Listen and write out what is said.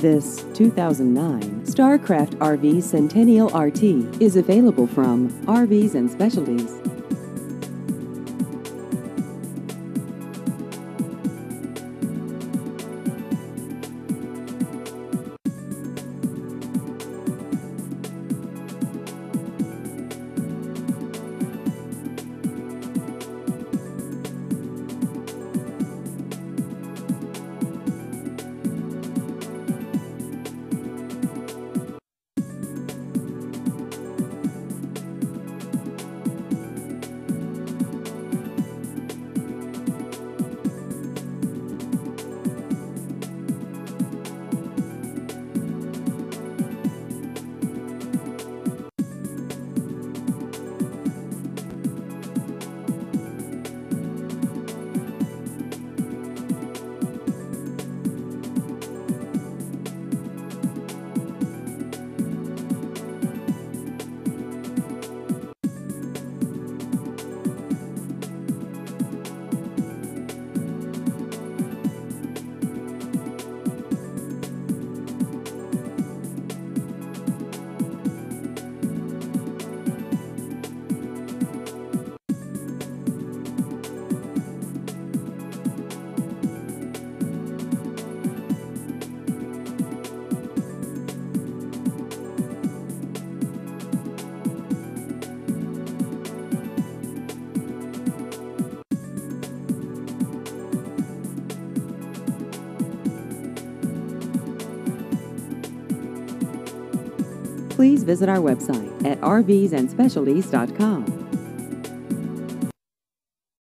This 2009 StarCraft RV Centennial RT is available from RVs and Specialties. Please visit our website at rvsandspecialties.com.